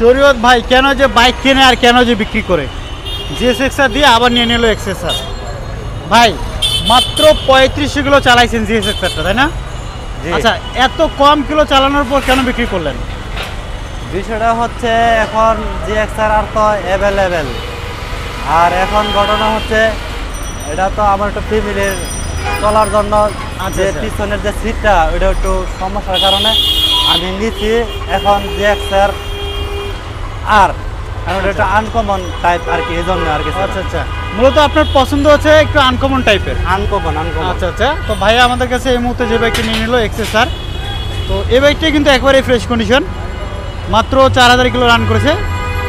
শরীয়ত ভাই কেন যে বাইক কেনে আর কেন যে বিক্রি করে? জিএসএক্সআর দিয়ে আবার নিয়ে নিল এক্সেসার ভাই মাত্র পঁয়ত্রিশশো কিলো চালাইছেন জিএসএক্সআরটা তাই না? আচ্ছা এত কম কিলো চালানোর পর কেন বিক্রি করলেন? বিষয়টা হচ্ছে এখন জিএক্সআর আর তো অ্যাভেলেবেল আর এখন ঘটনা হচ্ছে এটা তো আমার একটু ফ্যামিলির চলার জন্য আচ্ছা, যে আচ্ছা। পিছনের যে সিটটা ওইটা একটু সমস্যার কারণে আমি নিচ্ছি এখন জিএক্সআর আর কারণ ওটা আনকমন টাইপ আর কি এই জন্য আর কি আচ্ছা আচ্ছা। মূলত আপনার পছন্দ হচ্ছে একটু আনকমন টাইপের আনকমন আনকমন আচ্ছা আচ্ছা। তো ভাইয়া আমাদের কাছে এই মুহূর্তে যে বাইকটি নিয়ে নিল এক্সেসার তো এই বাইকটা কিন্তু একবারে ফ্রেশ কন্ডিশন মাত্র চার হাজার কিলো রান করেছে।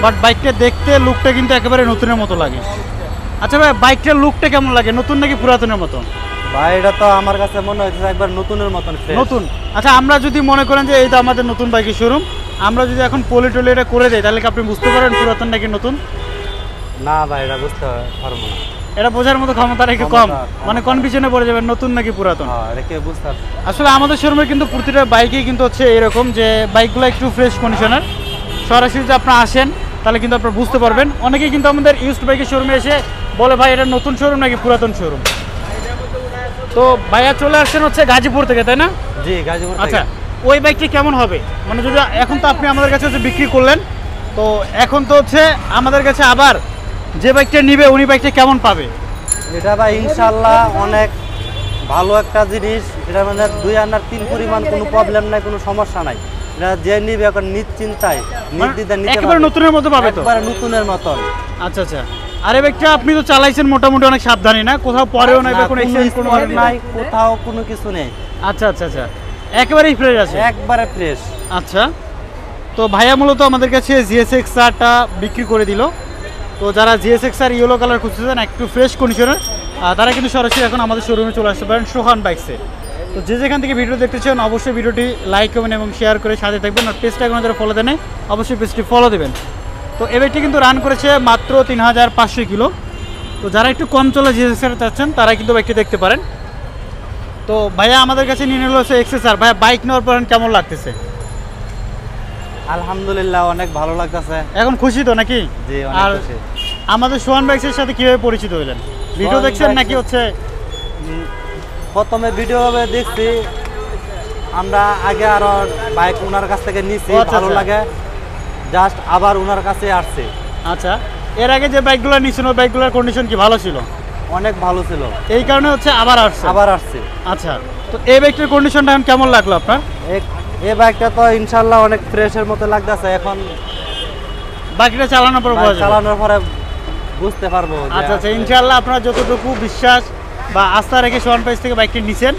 বাট বাইকটা দেখতে লুকটা কিন্তু একেবারে নতুনের মতো লাগে। আচ্ছা ভাই বাইকটার লুকটা কেমন লাগে? নতুন নাকি পুরাতনের মতো? ভাই এটা তো আমার কাছে মনে হচ্ছে একবার নতুনের মতন নতুন। আচ্ছা আমরা যদি মনে করেন যে এই তো আমাদের নতুন বাইকের শোরুম আমরা যদি এখন পলি টলি এটা করে দেয় তাহলে কি আপনি বুঝতে পারেন পুরাতন নাকি নতুন? না ভাই এটা বুঝতে পারব না। এটা বোঝার মতো ক্ষমতা একটু কম? মানে কনফিউশনে পড়ে যাবেন নতুন নাকি পুরাতন? হ্যাঁ আসলে আমাদের শোরুমে কিন্তু প্রতিটা বাইকেই কিন্তু হচ্ছে এরকম যে বাইকগুলো একটু ফ্রেশ কন্ডিশনার সরাসরি যদি আপনারা আসেন তাহলে কিন্তু আপনারা বুঝতে পারবেন। অনেকেই কিন্তু আমাদের ইউজড বাইকের শোরুমে এসে বলে ভাই এটা নতুন শোরুম নাকি পুরাতন শোরুম তো ভাইয়া চলে আসছেন হচ্ছে গাজীপুর থেকে তাই না? জি গাজীপুর আচ্ছা ওই বাইকটি কেমন হবে? মানে যদি এখন তো আপনি আমাদের কাছে হচ্ছে বিক্রি করলেন তো এখন তো হচ্ছে আমাদের কাছে আবার যে বাইকটা নিবে উনি বাইকটা কেমন পাবে? এটা ভাই ইনশাল্লাহ অনেক ভালো একটা জিনিস। এটা মানে দুই আনার তিন পরিমাণ কোনো প্রবলেম নাই কোনো সমস্যা নাই। এটা যে নিবে এখন নিশ্চিন্তায় নিতে মানে একেবারে নতুনের মতো পাবে তো? একবারে নতুনের মতন। আচ্ছা আচ্ছা। আর এই বাইকটা আপনি তো চালাইছেন মোটামুটি অনেক সাবধানী না? কোথাও পরেও নাই বা কোনো নাই কোথাও কোনো কিছু নেই। আচ্ছা আচ্ছা আচ্ছা। একেবারেই ফ্রেশ আছে? একবারে ফ্রেশ আচ্ছা। তো ভাইয়া মূলত আমাদের কাছে জিএসএক্স আরটা বিক্রি করে দিল। তো যারা জিএসএক্স আর ইয়েলো কালার খুঁজতেছেন একটু ফ্রেশ কন্ডিশনের তারা কিন্তু সরাসরি এখন আমাদের শোরুমে চলে আসতে পারেন সোহান বাইকসে তো যে যেখান থেকে ভিডিও দেখতে চান অবশ্যই ভিডিওটি লাইক করবেন এবং শেয়ার করে সাথে থাকবেন। আর পেজটা এখন যারা ফলো দেন অবশ্যই পেজটি ফলো দেবেন। তো এই বাইকটি কিন্তু রান করেছে মাত্র তিন হাজার পাঁচশো কিলো। তো যারা একটু কম চলে জিএসএক্স আর চাচ্ছেন তারা কিন্তু বাইকটি দেখতে পারেন। তো ভাইয়া আমাদের কাছে নিয়ে নিল হচ্ছে এক্সেসার ভাইয়া বাইক নেওয়ার পর কেমন লাগতেছে? আলহামদুলিল্লাহ অনেক ভালো লাগতেছে। এখন খুশি তো নাকি? জি আর আমাদের সোহান বাইক্সের সাথে কীভাবে পরিচিত হলেন ভিডিও দেখছেন নাকি হচ্ছে? প্রথমে ভিডিও দেখছি আমরা আগে আরও বাইক ওনার কাছ থেকে নিছি আচ্ছা, ভালো আচ্ছা। লাগে। জাস্ট আবার ওনার কাছে আসছে। আচ্ছা। এর আগে যে বাইকগুলো নিয়েছেন ওই বাইকগুলোর কন্ডিশন কি ভালো ছিল? অনেক ভালো ছিল। এই কারণে হচ্ছে আবার আসছে। আবার আসছে। আচ্ছা তো এই বাইকটার কন্ডিশনটা এখন কেমন লাগল আপনার? এই বাইকটা তো ইনশাল্লাহ অনেক ফ্রেশের মতো লাগতেছে এখন বাকিটা চালানোর পর চালানোর পরে বুঝতে পারব আচ্ছা আচ্ছা ইনশাআল্লাহ আপনার যতটুকু বিশ্বাস বা আস্থা রেখে সোহান প্রাইস থেকে বাইকটি নিছেন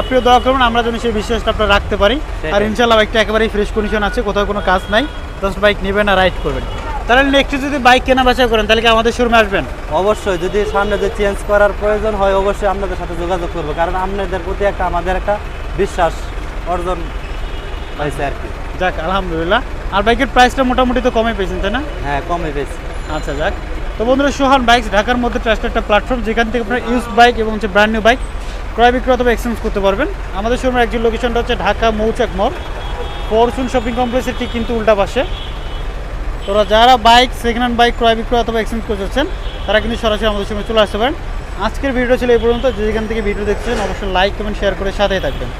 আপনিও দোয়া করুন আমরা যেন সেই বিশ্বাসটা আপনার রাখতে পারি। আর সেটাই। ইনশাআল্লাহ বাইকটা একেবারেই ফ্রেশ কন্ডিশন আছে কোথাও কোনো কাজ নাই জাস্ট বাইক নেবেন আর রাইড করবেন। তাহলে নেক্সট যদি বাইক কেনা বেচা করেন তাহলে কি আমাদের শোরুমে আসবেন? অবশ্যই যদি সামনে যদি চেঞ্জ করার প্রয়োজন হয় অবশ্যই আপনাদের সাথে যোগাযোগ করব কারণ আপনাদের প্রতি একটা আমাদের একটা বিশ্বাস অর্জন হয়েছে আর কি। যাক আলহামদুলিল্লাহ। আর বাইকের প্রাইসটা মোটামুটি তো কমে পেয়েছেন তাই না? হ্যাঁ কমে পেয়েছি। আচ্ছা যাক। তো বন্ধুরা সোহান বাইকস ঢাকার মধ্যে ট্রাস্টেড একটা প্ল্যাটফর্ম যেখান থেকে আপনার ইউজ বাইক এবং হচ্ছে ব্র্যান্ড নিউ বাইক ক্রয় বিক্রয় অথবা এক্সচেঞ্জ করতে পারবেন। আমাদের শোরুমের একজন লোকেশনটা হচ্ছে Dhaka Mouchak mall fortune shopping কমপ্লেক্সের ঠিক কিন্তু উল্টা পাশে। তোরা যারা বাইক সেকেন্ড হ্যান্ড বাইক ক্রয় বিক্রয় অথবা এক্সচেঞ্জ করে যাচ্ছেন তারা কিন্তু সরাসরি আমাদের সঙ্গে চলে আসতে পারেন। আজকের ভিডিও ছিল এই পর্যন্ত। যেখান থেকে ভিডিও দেখছেন, অবশ্যই লাইক এবং শেয়ার করে সাথেই থাকবেন।